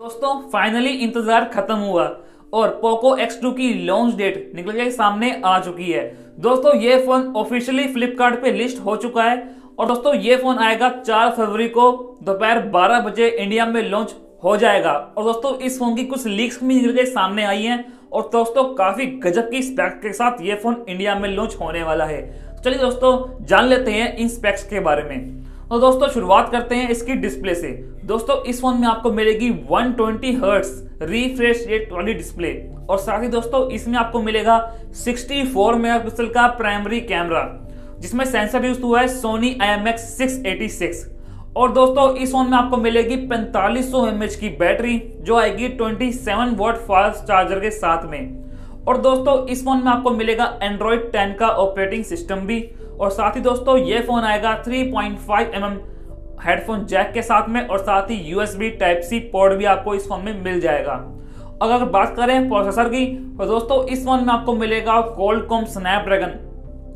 दोस्तों फाइनली इंतज़ार खत्म हुआ और पोको X2 की लॉन्च डेट निकल के सामने आ चुकी है। दोस्तों, ये फ़ोन ऑफिशियली फ्लिपकार्ट पे लिस्ट हो चुका है और दोस्तों, ये फ़ोन आएगा 4 फरवरी को दोपहर 12 बजे इंडिया में लॉन्च हो जाएगा। और दोस्तों, इस फ़ोन की कुछ लीक्स भी निकल के सामने आई हैं और दोस्तों, काफ़ी गजब की स्पेक्स के साथ ये फ़ोन इंडिया में लॉन्च होने वाला है। चलिए दोस्तों, जान लेते हैं इन स्पेक्स के बारे में। तो दोस्तों, शुरुआत करते हैं इसकी डिस्प्ले से। दोस्तों, इस फ़ोन में आपको मिलेगी 120 ट्वेंटी हर्ट्स रिफ्रेश रेट वाली डिस्प्ले और साथ ही दोस्तों, इसमें आपको मिलेगा 64 मेगापिक्सल का प्राइमरी कैमरा जिसमें सेंसर यूज़ हुआ है Sony I M X six और दोस्तों, इस फ़ोन में आपको मिलेगी 4500 mAh की बैटरी जो आएगी 27 वॉट फास्ट चार्जर के साथ में। और दोस्तों, इस फ़ोन में आपको मिलेगा एंड्रॉइड 10 का ऑपरेटिंग सिस्टम भी। और साथ ही दोस्तों, ये फ़ोन आएगा 3.5 पॉइंट mm हेडफोन जैक के साथ में और साथ ही यूएसबी टाइप सी पोर्ट भी आपको इस फ़ोन में मिल जाएगा। अगर बात करें प्रोसेसर की तो दोस्तों, इस फ़ोन में आपको मिलेगा कोल्डकॉम स्नैपड्रैगन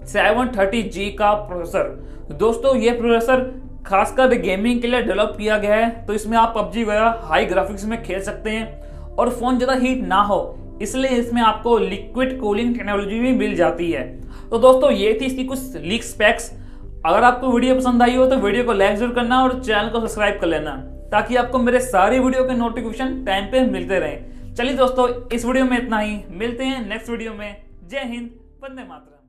730G का प्रोसेसर दोस्तों, ये प्रोसेसर खासकर गेमिंग के लिए डेवलप किया गया है तो इसमें आप पबजी वगैरह हाई ग्राफिक्स में खेल सकते हैं और फ़ोन ज़्यादा हीट ना हो, इसलिए इसमें आपको लिक्विड कूलिंग टेक्नोलॉजी भी मिल जाती है। तो दोस्तों, ये थी इसकी कुछ लीक स्पेक्स अगर आपको वीडियो पसंद आई हो तो वीडियो को लाइक ज़रूर करना और चैनल को सब्सक्राइब कर लेना, ताकि आपको मेरे सारे वीडियो के नोटिफिकेशन टाइम पे मिलते रहे। चलिए दोस्तों, इस वीडियो में इतना ही। मिलते हैं नेक्स्ट वीडियो में। जय हिंद, वंदे मातरम।